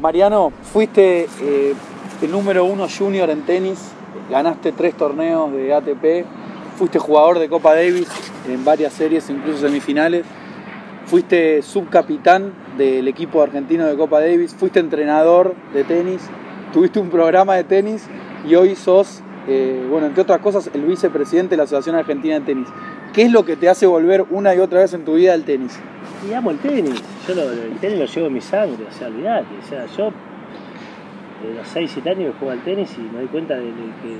Mariano, fuiste eh, el número uno junior en tenis, ganaste tres torneos de ATP, fuiste jugador de Copa Davis en varias series, incluso semifinales, fuiste subcapitán del equipo argentino de Copa Davis, fuiste entrenador de tenis, tuviste un programa de tenis y hoy sos, eh, bueno, entre otras cosas, el vicepresidente de la Asociación Argentina de Tenis. ¿Qué es lo que te hace volver una y otra vez en tu vida al tenis? Y amo el tenis, yo el tenis lo llevo en mi sangre, o sea, olvidate, o sea, yo de los 6, 7 años juego al tenis y me doy cuenta de, que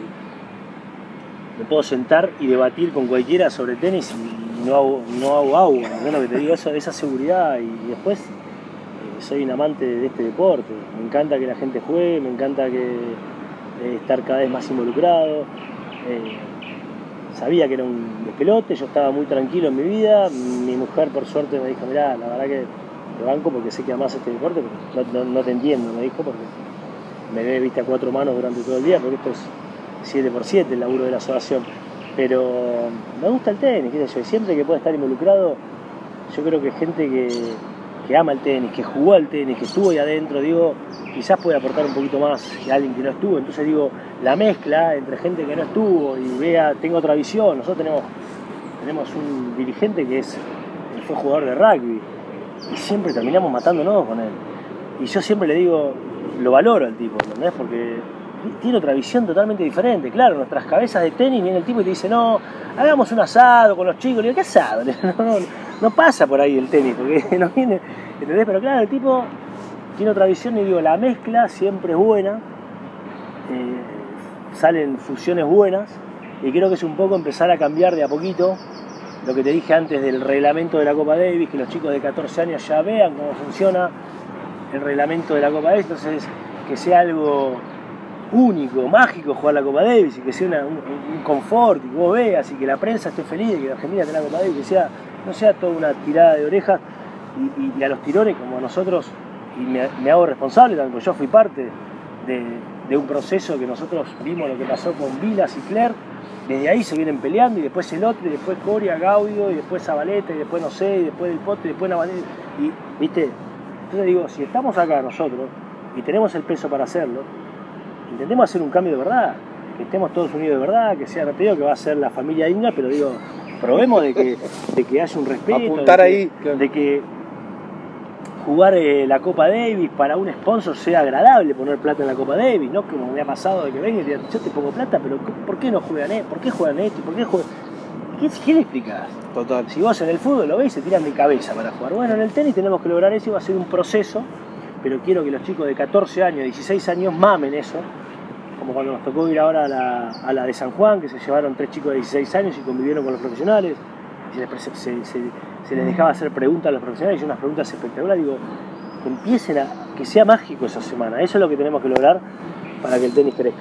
me puedo sentar y debatir con cualquiera sobre tenis y no hago, no hago agua, ¿no? lo que te digo, esa seguridad y después eh, soy un amante de este deporte, me encanta que la gente juegue, me encanta eh, estar cada vez más involucrado. eh, sabía que era un despelote, yo estaba muy tranquilo en mi vida, mi mujer por suerte me dijo, mirá, la verdad que te banco porque sé que amás este deporte, pero no, te entiendo, me dijo, porque me ve viste a cuatro manos durante todo el día, porque esto es 7 por 7 el laburo de la asociación. Pero me gusta el tenis, qué sé yo, y siempre que pueda estar involucrado, yo creo que gente que, que ama el tenis, que jugó al tenis, que estuvo ahí adentro, digo, quizás puede aportar un poquito más que alguien que no estuvo. Entonces digo, la mezcla entre gente que no estuvo y vea, tengo otra visión. Nosotros tenemos, tenemos un dirigente que es, fue jugador de rugby y siempre terminamos matándonos con él. Y yo siempre le digo, lo valoro al tipo, ¿entendés? Porque tiene otra visión totalmente diferente. Claro, nuestras cabezas de tenis viene el tipo y te dice, no, hagamos un asado con los chicos. ¿qué asado? No pasa por ahí el tenis, porque no viene, ¿entendés? Pero claro, el tipo tiene otra visión y digo, la mezcla siempre es buena, eh, salen fusiones buenas y creo que es un poco empezar a cambiar de a poquito lo que te dije antes del reglamento de la Copa Davis, que los chicos de 14 años ya vean cómo funciona el reglamento de la Copa Davis, entonces que sea algo único, mágico jugar la Copa Davis y que sea un, confort y que vos veas y que la prensa esté feliz de que Argentina tenga la Copa Davis, que sea, no sea toda una tirada de orejas y, a los tirones como a nosotros, y me, hago responsable también, porque yo fui parte de, un proceso que nosotros vimos lo que pasó con Vilas y Clerc, desde ahí se vienen peleando y después el otro, y después Coria, Gaudio, y después Zabaleta, y después no sé, y después Del Pote, y después Navanel, y viste, entonces digo, si estamos acá nosotros y tenemos el peso para hacerlo, intentemos hacer un cambio de verdad, que estemos todos unidos de verdad, que sea, digo que va a ser la familia Inga, pero digo, probemos de que, de que haya un respeto, Apuntar de que- ahí, claro. de que jugar eh, la Copa Davis para un sponsor sea agradable poner plata en la Copa Davis, no como me ha pasado de que venga y diga, yo te pongo plata, pero ¿por qué no juegan esto? ¿Por qué juegan esto? ¿Por qué juegan? ¿Qué, qué le explicás? Total. Si vos en el fútbol lo ves, se tiran de cabeza para jugar. Bueno, en el tenis tenemos que lograr eso y va a ser un proceso, pero quiero que los chicos de 14 años, 16 años mamen eso, como cuando nos tocó ir ahora a la, a la de San Juan, que se llevaron tres chicos de 16 años y convivieron con los profesionales, y se les, dejaba hacer preguntas a los profesionales y unas preguntas espectaculares. Digo, empiecen a, que sea mágico esa semana. Eso es lo que tenemos que lograr para que el tenis crezca.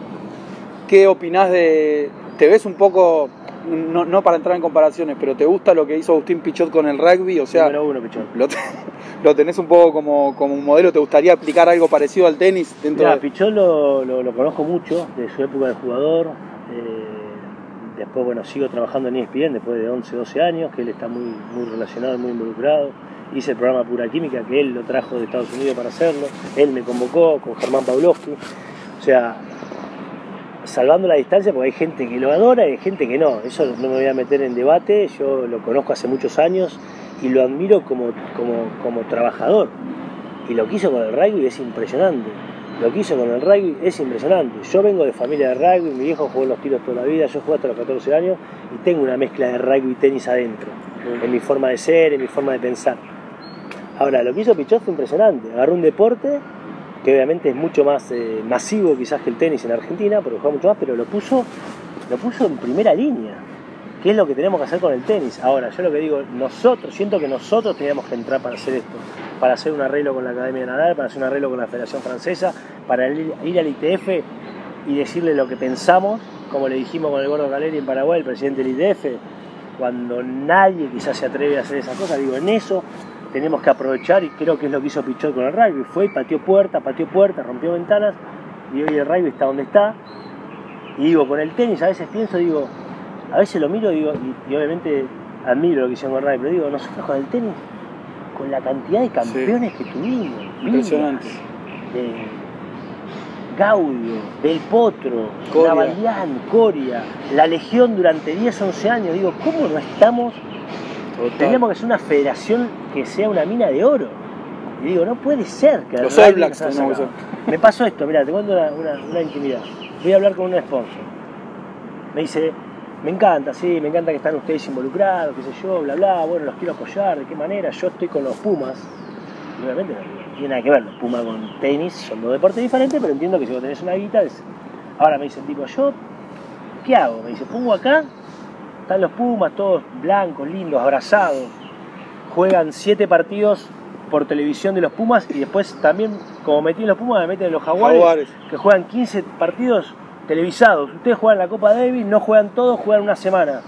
¿Qué opinás de.? ¿Te ves un poco.? No, no para entrar en comparaciones, pero ¿te gusta lo que hizo Agustín Pichot con el rugby? O sea, uno, lo, lo tenés un poco como, como un modelo. ¿Te gustaría aplicar algo parecido al tenis dentro de.? Pichón lo, lo- lo conozco mucho de su época de jugador. eh, después, bueno, sigo trabajando en ESPN después de 11, 12 años, que él está muy, muy relacionado, muy involucrado. Hice el programa Pura Química, que él lo trajo de Estados Unidos para hacerlo. Él me convocó con Germán Pavlovsky. O sea, salvando la distancia, porque hay gente que lo adora y hay gente que no. Eso no me voy a meter en debate. Yo lo conozco hace muchos años y lo admiro como, como, como trabajador. Y lo que hizo con el rugby es impresionante. Lo que hizo con el rugby es impresionante. Yo vengo de familia de rugby, mi viejo jugó los tiros toda la vida, yo jugué hasta los 14 años y tengo una mezcla de rugby y tenis adentro, en mi forma de ser, en mi forma de pensar. Ahora, lo que hizo Pichot fue impresionante. Agarró un deporte que obviamente es mucho más eh, masivo quizás que el tenis en Argentina, porque juega mucho más, pero lo puso, lo puso en primera línea. ¿Qué es lo que tenemos que hacer con el tenis? Ahora, yo lo que digo, nosotros, siento que nosotros teníamos que entrar para hacer esto, para hacer un arreglo con la Academia de Nadal, para hacer un arreglo con la Federación Francesa, para ir, al ITF y decirle lo que pensamos, como le dijimos con el Gordo Caleri en Paraguay, el presidente del ITF, cuando nadie quizás se atreve a hacer esas cosas, digo, en eso tenemos que aprovechar y creo que es lo que hizo Pichot con el rugby, fue y pateó puertas, pateó puertas, rompió ventanas y hoy el rugby está donde está. Y digo, con el tenis a veces pienso, digo, a veces lo miro digo, y, y obviamente admiro lo que hicieron con el rugby, pero digo, nosotros con el tenis, con la cantidad de campeones que tuvimos, Impresionante. Gaudio, Del Potro, Coria. Navalián, Coria, la Legión durante 10, 11 años. Digo, ¿cómo no estamos? Tendríamos que ser una federación que sea una mina de oro. Y digo, no puede ser que Los All Blacks sacado. Me pasó esto, mira, te cuento una, una- una intimidad. Voy a hablar con un sponsor. Me dice, me encanta, sí, me encanta que están ustedes involucrados, qué sé yo, bla, bla, bueno, los quiero apoyar, de qué manera, yo estoy con los Pumas. Y obviamente no tiene nada que ver, los Pumas con tenis son dos deportes diferentes, pero entiendo que si vos tenés una guita, es... ahora me dice el tipo, yo, ¿qué hago? Me dice, pongo acá, están los Pumas, todos blancos, lindos, abrazados, juegan siete partidos por televisión de los Pumas y después también, como metí en los Pumas, me meten en los Jaguares, Jaguares. que juegan 15 partidos televisados. Ustedes juegan la Copa Davis, no juegan todos, juegan una semana.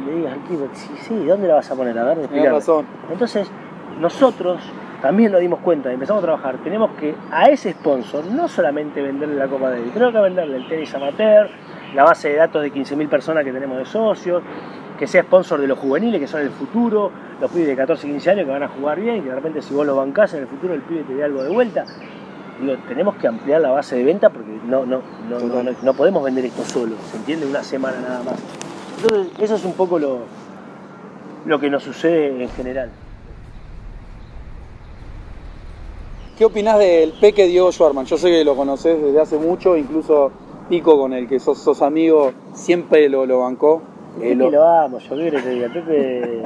Y le digas al tipo, sí, sí, ¿dónde la vas a poner? A ver, Tienes razón. Entonces, nosotros también nos dimos cuenta, empezamos a trabajar, tenemos que a ese sponsor no solamente venderle la Copa Davis, tenemos que venderle el tenis amateur, la base de datos de 15.000 personas que tenemos de socios, que sea sponsor de los juveniles, que son el futuro, los pibes de 14, 15 años que van a jugar bien, que de repente si vos lo bancás en el futuro el pibe te dé algo de vuelta. Digo, tenemos que ampliar la base de venta porque no, no, no, no, no- no podemos vender esto solo, ¿se entiende? Una semana nada más. Entonces, eso es un poco lo, lo que nos sucede en general. ¿Qué opinás del peque Diego Schwarman? Yo sé que lo conoces desde hace mucho, incluso Pico, con el que sos, sos amigo, siempre lo, lo bancó. Eh, Peque lo- lo amo, yo querés que diga. Pepe,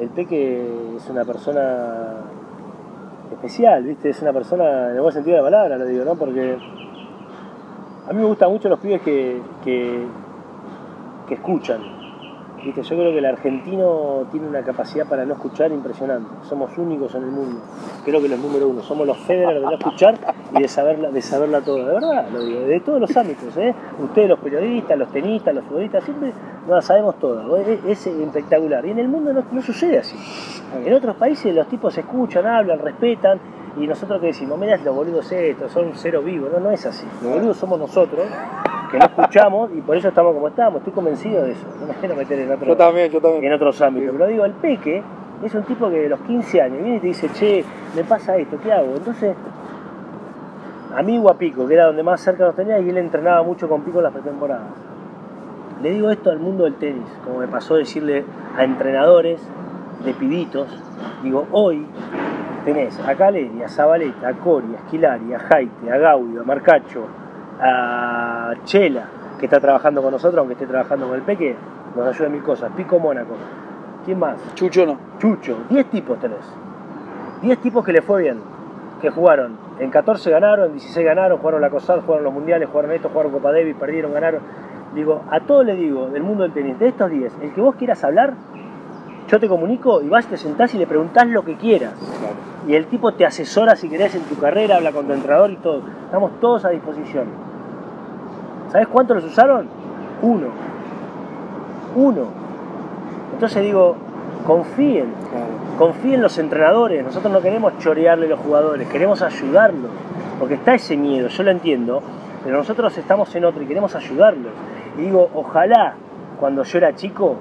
el Peque es una persona especial, ¿viste? Es una persona en el buen sentido de la palabra, lo digo, ¿no? Porque a mí me gustan mucho los pibes que, que, que escuchan. ¿Viste? Yo creo que el argentino tiene una capacidad para no escuchar impresionante. Somos únicos en el mundo. Creo que los número uno. Somos los Federer de no escuchar y de saberla, de saberla toda. De verdad, lo digo. De todos los ámbitos. ¿eh? Ustedes, los periodistas, los tenistas, los futbolistas, siempre no la sabemos todas. Es, es espectacular. Y en el mundo no, no sucede así. En otros países los tipos escuchan, hablan, respetan. Y nosotros que decimos, mirá, los boludos estos, son cero vivos. No, no es así. Los boludos somos nosotros, que no escuchamos y por eso estamos como estamos. Estoy convencido de eso. No me quiero meter en otro Yo también, yo también. en otros ámbitos. Pero digo, el peque es un tipo que de los 15 años viene y te dice, che, me pasa esto, ¿qué hago? Entonces, amigo a Pico, que era donde más cerca nos tenía, y él entrenaba mucho con Pico en las pretemporadas. Le digo esto al mundo del tenis, como me pasó decirle a entrenadores de pibitos, digo, hoy tenés a Caleri, a Zabaleta, a Cori, a Esquilari, a Jaite, a Gaudio, a Marcacho, a Chela, que está trabajando con nosotros, aunque esté trabajando con el Peque, nos ayuda en mil cosas. Pico Mónaco. ¿Quién más? Chucho no. Chucho. 10 tipos tenés. 10 tipos que le fue bien. Que jugaron. En 14 ganaron, en 16 ganaron, jugaron la COSAD, jugaron los mundiales, jugaron esto, jugaron Copa Davis, perdieron, ganaron. Digo, a todos le digo, del mundo del tenis, de estos 10, el que vos quieras hablar, yo te comunico y vas, te sentás y le preguntás lo que quieras. Claro. Y el tipo te asesora si querés en tu carrera, habla con tu entrenador y todo. Estamos todos a disposición. ¿Sabes cuántos los usaron? Uno. Uno. Entonces digo, confíen, Claro. confíen en los entrenadores. Nosotros no queremos chorearle a los jugadores, queremos ayudarlos. Porque está ese miedo, yo lo entiendo, pero nosotros estamos en otro y queremos ayudarlos. Y digo, ojalá cuando yo era chico,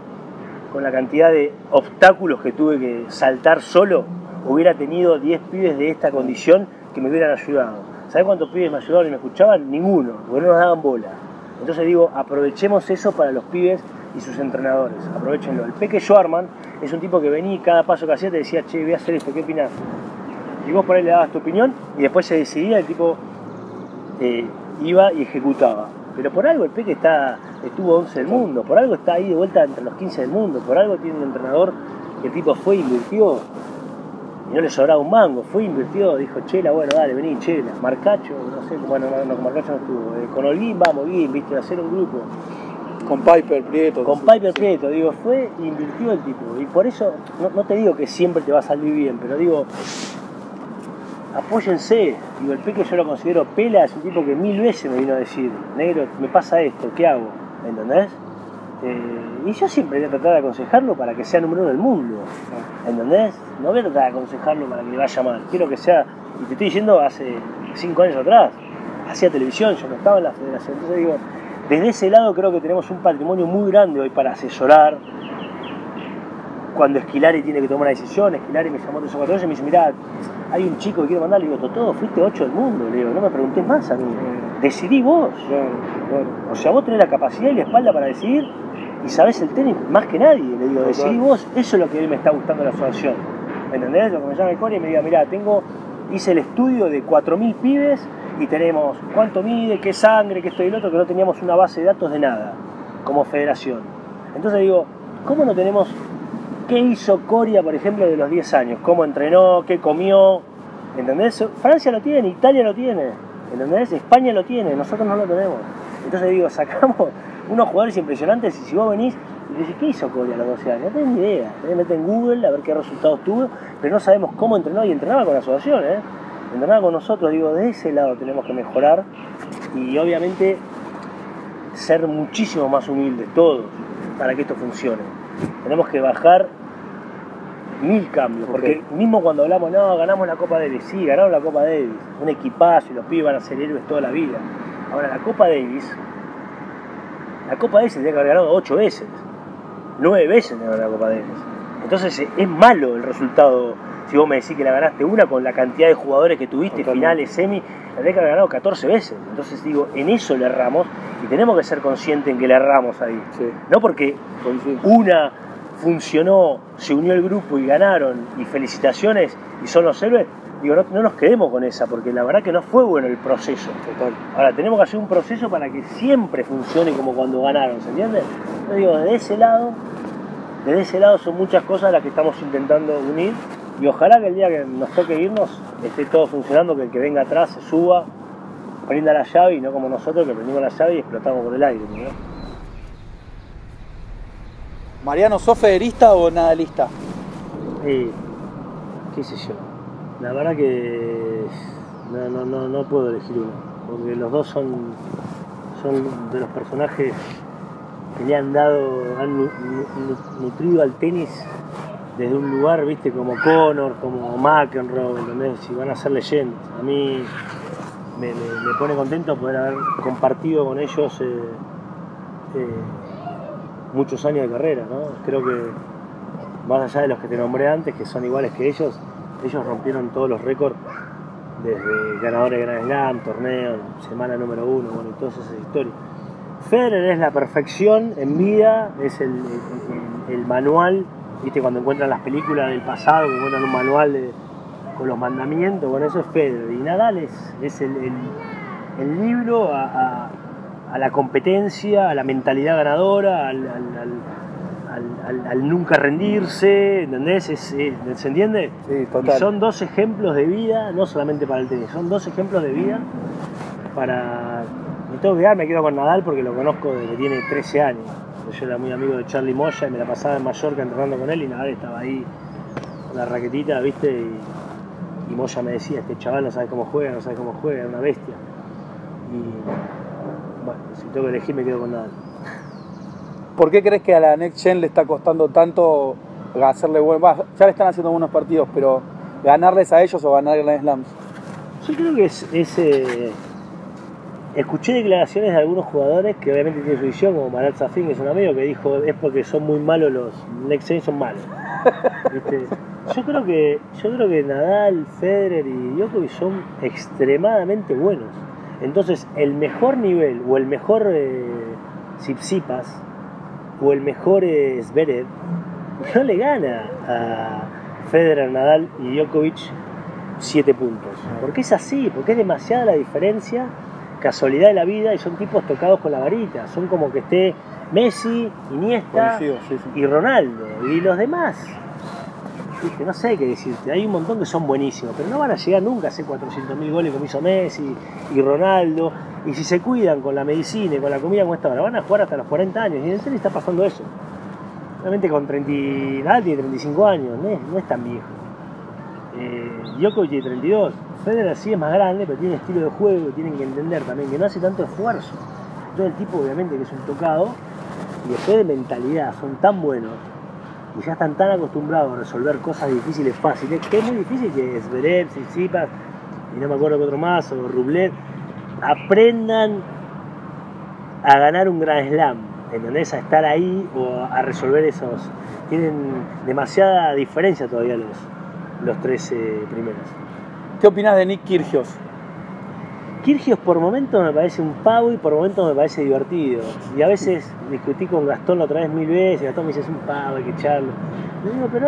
con la cantidad de obstáculos que tuve que saltar solo, hubiera tenido 10 pibes de esta condición que me hubieran ayudado. ¿Sabes cuántos pibes me ayudaron y me escuchaban? Ninguno, porque no nos daban bola. Entonces digo, aprovechemos eso para los pibes y sus entrenadores, aprovechenlo. El Peque Schwarman es un tipo que venía y cada paso que hacía te decía, che, voy a hacer esto, ¿qué opinás? Y vos por ahí le dabas tu opinión y después se decidía, el tipo eh, iba y ejecutaba. Pero por algo el Peque está, estuvo 11 del mundo, por algo está ahí de vuelta entre los 15 del mundo, por algo tiene un entrenador que el tipo fue, invirtió y no le sobraba un mango, fue, invirtió, dijo, Chela, bueno, dale, vení, Chela, Marcacho, no sé, bueno, no, no, con Marcacho no estuvo, eh, con Holguín, vamos, Holguín, viste, hacer un grupo. Con Piper, Prieto. Con Piper Prieto, digo, fue, invirtió el tipo. Y por eso, no, no te digo que siempre te va a salir bien, pero digo, apóyense. Digo, el Peque yo lo considero pela, es un tipo que mil veces me vino a decir, negro, me pasa esto, ¿qué hago? ¿Me entendés? Eh, y yo siempre voy a tratar de aconsejarlo para que sea número uno del mundo. ¿Entendés? No voy a tratar de aconsejarlo para que le vaya mal. Quiero que sea, y te estoy diciendo hace cinco años atrás, hacía televisión, yo no estaba en la federación. Entonces digo, desde ese lado creo que tenemos un patrimonio muy grande hoy para asesorar cuando Esquilari tiene que tomar una decisión, Esquilari me llamó tres o cuatro veces y me dice, mirá, hay un chico que quiere mandar, le digo, todo, fuiste ocho del mundo, le digo, no me preguntes más a mí, decidí vos. O sea, vos tenés la capacidad y la espalda para decidir y sabés el tenis más que nadie, le digo, decidí vos, eso es lo que a mí me está gustando de la asociación. ¿Me entendés? Lo que me llama el Cori y me diga, mirá, tengo, hice el estudio de 4.000 pibes y tenemos cuánto mide, qué sangre, qué esto y lo otro, que no teníamos una base de datos de nada, como federación. Entonces digo, ¿cómo no tenemos qué hizo Coria, por ejemplo, de los 10 años? ¿Cómo entrenó? ¿Qué comió? ¿Entendés? Francia lo tiene, Italia lo tiene, ¿entendés? España lo tiene, nosotros no lo tenemos. Entonces digo, sacamos unos jugadores impresionantes y si vos venís y decís, ¿qué hizo Coria a los 12 años? No tenés ni idea. Meter en Google a ver qué resultados tuvo, pero no sabemos cómo entrenó y entrenaba con la asociación, ¿eh? Entrenaba con nosotros, digo, de ese lado tenemos que mejorar y obviamente ser muchísimo más humildes todos para que esto funcione. Tenemos que bajar mil cambios, porque mismo cuando hablamos, no, ganamos la Copa Davis, sí, ganamos la Copa Davis, un equipazo y los pibes van a ser héroes toda la vida. Ahora, la Copa Davis, la Copa Davis tiene que haber ganado ocho veces, nueve veces de la Copa Davis. Entonces es malo el resultado si vos me decís que la ganaste una con la cantidad de jugadores que tuviste, finales, semi, la tenés que haber ganado 14 veces. Entonces digo, en eso le erramos y tenemos que ser conscientes en que le erramos ahí. No porque una funcionó, se unió el grupo y ganaron, y felicitaciones, y son los héroes, digo, no, nos quedemos con esa, porque la verdad que no fue bueno el proceso. Ahora, tenemos que hacer un proceso para que siempre funcione como cuando ganaron, ¿se entiende? Yo digo, desde ese lado, desde ese lado son muchas cosas las que estamos intentando unir, y ojalá que el día que nos toque irnos esté todo funcionando, que el que venga atrás se suba, prenda la llave y no como nosotros que prendimos la llave y explotamos por el aire. Mariano, ¿sos federista o nadalista? Sí, qué sé yo. La verdad que no, no, no, puedo elegir uno, porque los dos son, son de los personajes que le han dado, han nutrido al tenis desde un lugar, viste, como Connor, como McEnroe, ¿entendés? Si van a ser leyendas. A mí me, pone contento poder haber compartido con ellos eh, eh, muchos años de carrera, ¿no? Creo que más allá de los que te nombré antes, que son iguales que ellos, ellos rompieron todos los récords desde ganadores de Grand Slam, torneos, semana número uno, bueno, y todas esas historias. Federer es la perfección en vida, es el, el manual ¿Viste? Cuando encuentran las películas del pasado, que encuentran un manual con los mandamientos, bueno, eso es Pedro. Y Nadal es, el, libro a, la competencia, a la mentalidad ganadora, al, nunca rendirse, ¿entendés? ¿Se entiende? Sí, total. Y son dos ejemplos de vida, no solamente para el tenis, son dos ejemplos de vida para... Me tengo que me quedo con Nadal porque lo conozco desde que tiene 13 años. Yo era muy amigo de Charlie Moya y me la pasaba en Mallorca entrenando con él y Nadal estaba ahí con la raquetita, ¿viste? Y, Moya me decía, este chaval no sabe cómo juega, no sabe cómo juega, es una bestia. Y bueno, si tengo que elegir me quedo con Nadal. ¿Por qué crees que a la Next Gen le está costando tanto hacerle buen... ya le están haciendo buenos partidos, pero ganarles a ellos o ganarles a Slams? Yo creo que es, eh, Escuché declaraciones de algunos jugadores que obviamente tienen su visión, como Marat Safin, que es un amigo, que dijo es porque son muy malos los Next Gen son malos. Yo creo que yo creo que Nadal, Federer y Djokovic son extremadamente buenos. Entonces, el mejor nivel o el mejor eh, o el mejor eh, Zverev no le gana a Federer, Nadal y Djokovic 7 puntos. Porque es así, porque es demasiada la diferencia casualidad de la vida y son tipos tocados con la varita. Son como que esté Messi, Iniesta y Ronaldo. Y los demás, no sé qué decirte. Hay un montón que son buenísimos, pero no van a llegar nunca a hacer 400.000 goles como hizo Messi y Ronaldo. Y si se cuidan con la medicina y con la comida como esta ahora, van a jugar hasta los 40 años. Y en serio está pasando eso. Realmente con 30, tiene 35 años, no es, no es tan viejo. Eh, Djokovic tiene 32 Federer sí es más grande, pero tiene estilo de juego, tienen que entender también que no hace tanto esfuerzo. Todo el tipo obviamente que es un tocado, y después de mentalidad, son tan buenos y ya están tan acostumbrados a resolver cosas difíciles fáciles, que es muy difícil que Zverev, Tsitsipas, y no me acuerdo que otro más, o Rublev, aprendan a ganar un gran slam. ¿entendés? A estar ahí o a resolver esos. Tienen demasiada diferencia todavía los, los tres eh, primeros. ¿Qué opinas de Nick Kirgios? Kirgios por momentos me parece un pavo y por momentos me parece divertido. Y a veces discutí con Gastón la otra vez mil veces, Gastón me dice es un pavo, hay que echarlo. Le digo, pero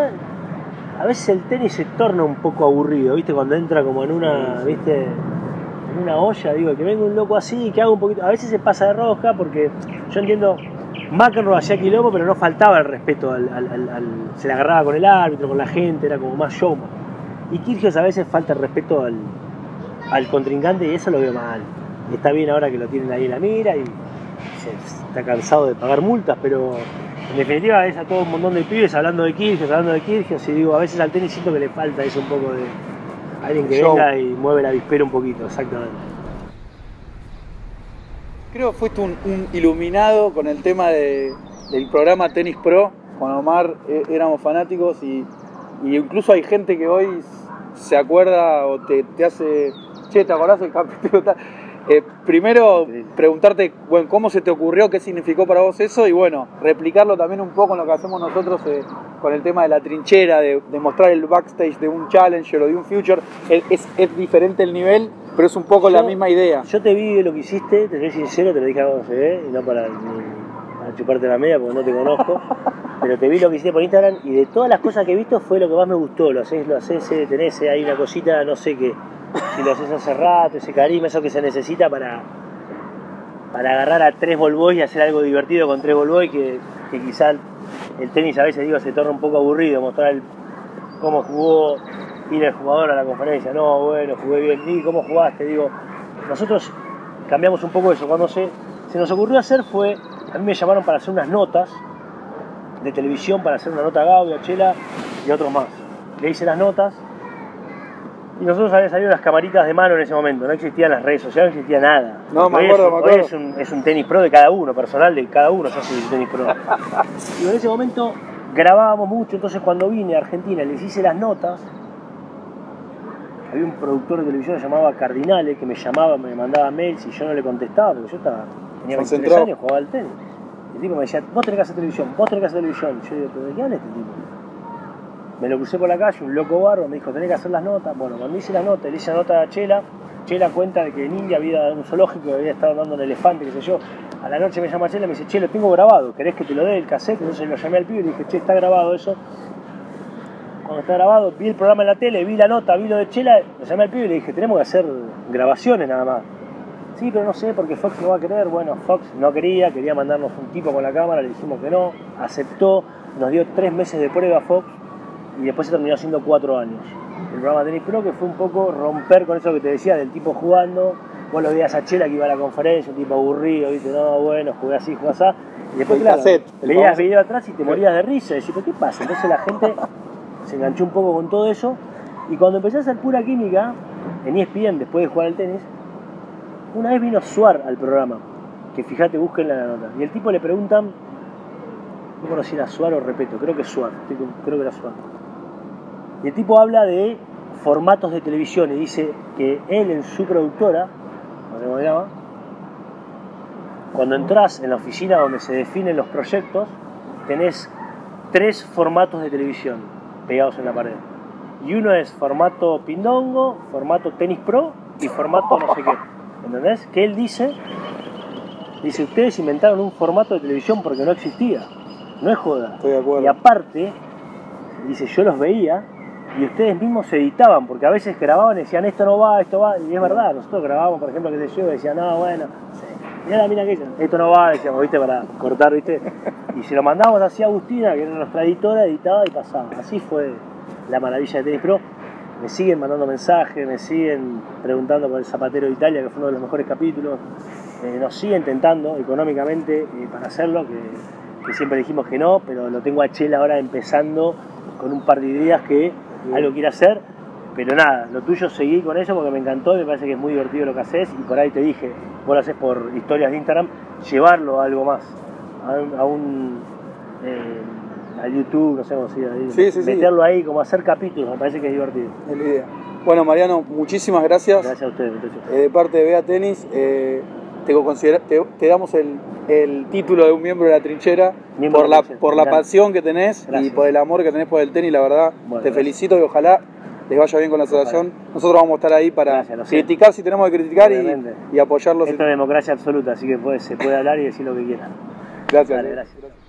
a veces el tenis se torna un poco aburrido, ¿viste? Cuando entra como en una, ¿viste? En una olla, digo, que venga un loco así, que haga un poquito. A veces se pasa de rosca porque yo entiendo, McEnroe hacía quilombo, pero no faltaba el respeto al, Se le agarraba con el árbitro, con la gente, era como más showman. Y Kirgios a veces falta el respeto al, al contrincante y eso lo veo mal. Está bien ahora que lo tienen ahí en la mira y está cansado de pagar multas, pero en definitiva ves a todo un montón de pibes hablando de Kirgios, hablando de Kirgios y digo, a veces al tenis siento que le falta eso un poco de alguien que venga y mueve la vispera un poquito, exactamente. Creo que fuiste un, iluminado con el tema del programa Tenis Pro. Con Omar eh, éramos fanáticos y, incluso hay gente que hoy se acuerda o te, te hace che, ¿te acordás del capítulo? Eh, primero, preguntarte, bueno, ¿cómo se te ocurrió? ¿Qué significó para vos eso? Y bueno, replicarlo también un poco en lo que hacemos nosotros eh, con el tema de la trinchera, de, mostrar el backstage de un Challenger o de un Future. Es, diferente el nivel, pero es un poco la misma idea. Yo te vi lo que hiciste, te soy sincero, te lo dije a cómo se ve, y no para, chuparte la media porque no te conozco. pero te vi lo que hiciste por Instagram y de todas las cosas que he visto fue lo que más me gustó. Lo haces, lo haces, eh, tenés ahí una cosita, no sé qué si lo haces hace rato, ese carisma, eso que se necesita para, para agarrar a tres Volvoy y hacer algo divertido con tres Volvoy, que, que quizá el tenis a veces digo se torna un poco aburrido, mostrar cómo jugó, ir el jugador a la conferencia, no, bueno, jugué bien, y cómo jugaste, digo, nosotros cambiamos un poco eso, cuando se, se nos ocurrió hacer fue, a mí me llamaron para hacer unas notas de televisión, para hacer una nota a Gaudio, a Chela y otros más. Le hice las notas y nosotros habíamos salido las camaritas de mano en ese momento, no existían las redes sociales, no existía nada. No, me acuerdo, me acuerdo. es un, es un, tenis pro de cada uno, personal de cada uno, yo soy un tenis pro. y en ese momento grabábamos mucho, entonces cuando vine a Argentina les hice las notas, había un productor de televisión llamado Cardinale que me llamaba, me mandaba mails y yo no le contestaba porque yo estaba, tenía 23 años, jugaba al tenis. El tipo me decía, vos tenés que hacer televisión, vos tenés que hacer televisión. Yo digo, pero ¿de qué habla este tipo? Me lo crucé por la calle, un loco barro, me dijo, tenés que hacer las notas. Bueno, cuando hice las notas, le hice la nota a Chela, Chela cuenta de que en India había un zoológico, había estado dando un elefante, qué sé yo. A la noche me llama Chela y me dice, che, lo tengo grabado, ¿querés que te lo dé el cassette? Entonces lo llamé al pibe y le dije, che, está grabado eso. Cuando está grabado, vi el programa en la tele, vi la nota, vi lo de Chela, lo llamé al pibe y le dije, tenemos que hacer grabaciones nada más. Sí, pero no sé, porque Fox no va a querer. Bueno, Fox no quería, quería mandarnos un tipo con la cámara, le dijimos que no, aceptó, nos dio tres meses de prueba Fox y después se terminó haciendo cuatro años. El programa Tenis Pro, que fue un poco romper con eso que te decía, del tipo jugando. Vos lo veías a Chela que iba a la conferencia, un tipo aburrido, viste, no, bueno, jugué así, jugué así. Y después, claro, veías video atrás y te morías de risa. Y decís, ¿qué pasa? Entonces la gente se enganchó un poco con todo eso. Y cuando empecé a hacer pura química, en ESPN, después de jugar al tenis, una vez vino Suar al programa. Que fíjate, busquen la nota. Y el tipo le preguntan, no conocí si Suar o Repeto, creo que Suar, creo que era Suar y el tipo habla de formatos de televisión y dice que él en su productora, cómo se llama, cuando entras en la oficina donde se definen los proyectos, tenés tres formatos de televisión pegados en la pared. Y uno es formato pindongo, formato tenis pro y formato no sé qué. ¿Entendés? Que él dice, dice, ustedes inventaron un formato de televisión porque no existía. No es joda. Estoy de acuerdo. Y aparte, dice, yo los veía y ustedes mismos se editaban, porque a veces grababan y decían esto no va, esto va, y es verdad, nosotros grabábamos, por ejemplo, que sé yo, y decían, no, bueno, mira la mina esto no va, decíamos, viste, para cortar, viste, y se lo mandamos así a Agustina, que era nuestra editora, editaba y pasaba. Así fue la maravilla de Tenis Pro. Me siguen mandando mensajes, me siguen preguntando por el Zapatero de Italia, que fue uno de los mejores capítulos. Eh, nos siguen tentando económicamente eh, para hacerlo, que, que siempre dijimos que no, pero lo tengo a Chela ahora empezando con un par de ideas que algo quiere hacer, pero nada, lo tuyo seguí con eso porque me encantó y me parece que es muy divertido lo que haces y por ahí te dije, vos lo haces por historias de Instagram, llevarlo a algo más, a un, eh, a YouTube, no sé cómo se sí, meterlo ahí, como hacer capítulos, me parece que es divertido. Es la idea. Bueno, Mariano, muchísimas gracias. Gracias a ustedes. Eh, de parte de Bea Tenis, eh, te, considera- te- te damos el, el título de un miembro de la trinchera Miembro por la por la pasión que tenés y por el amor que tenés por el tenis, la verdad. Bueno, te gracias. felicito y ojalá les vaya bien con la asociación. Nosotros vamos a estar ahí para Gracias, criticar si tenemos que criticar y, apoyarlos. Esto es democracia absoluta, así que puede- se puede hablar y decir lo que quiera. Gracias. Dale, Leo. gracias.